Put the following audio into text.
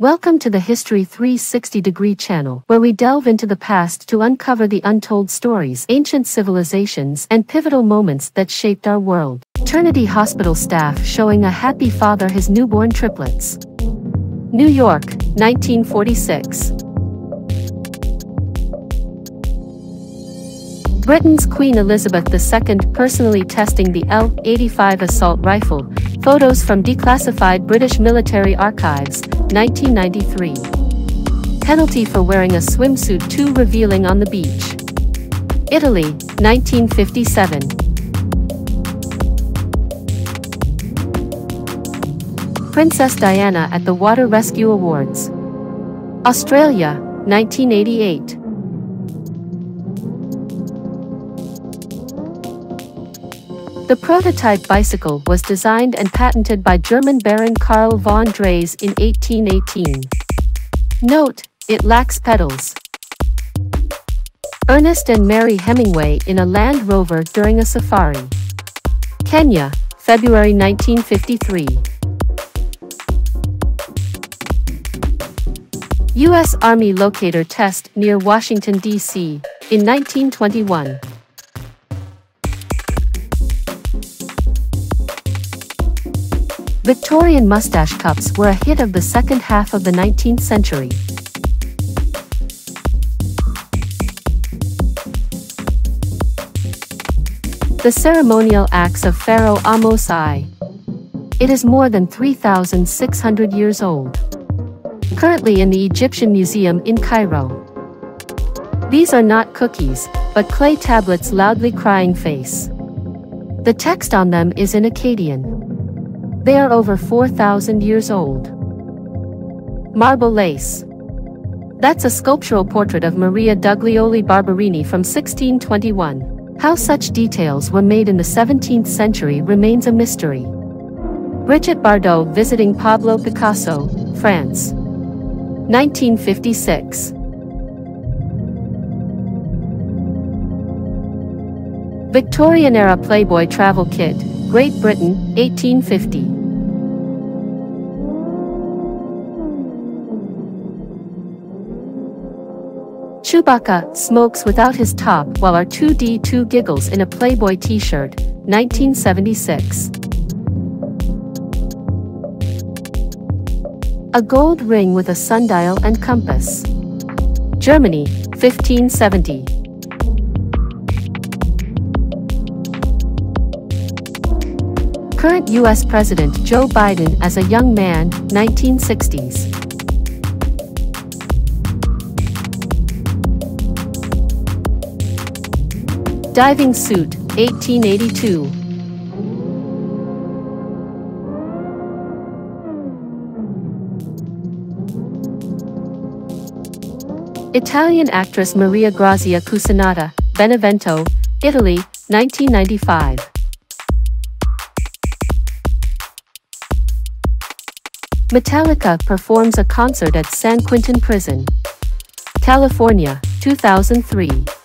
Welcome to the History 360 Degree channel, where we delve into the past to uncover the untold stories, ancient civilizations, and pivotal moments that shaped our world. Trinity Hospital staff showing a happy father his newborn triplets. New York, 1946. Britain's Queen Elizabeth II personally testing the L-85 assault rifle, photos from declassified British military archives, 1993. Penalty for wearing a swimsuit too revealing on the beach. Italy, 1957. Princess Diana at the Water Rescue Awards. Australia, 1988. The prototype bicycle was designed and patented by German Baron Karl von Drais in 1818. Note, it lacks pedals. Ernest and Mary Hemingway in a Land Rover during a safari. Kenya, February 1953. U.S. Army locator test near Washington, D.C. in 1921. Victorian mustache cups were a hit of the second half of the 19th century. The ceremonial axe of Pharaoh Ahmose I. It is more than 3,600 years old. Currently in the Egyptian Museum in Cairo. These are not cookies, but clay tablets loudly crying face. The text on them is in Akkadian. They are over 4,000 years old. Marble lace. That's a sculptural portrait of Maria Duglioli Barberini from 1621. How such details were made in the 17th century remains a mystery. Brigitte Bardot visiting Pablo Picasso, France. 1956. Victorian-era Playboy travel kit, Great Britain, 1850. Chewbacca smokes without his top while R2-D2 giggles in a Playboy t-shirt, 1976. A gold ring with a sundial and compass. Germany, 1570. Current U.S. President Joe Biden as a young man, 1960s. Diving suit, 1882. Italian actress Maria Grazia Cucinotta, Benevento, Italy, 1995. Metallica performs a concert at San Quentin Prison. California, 2003.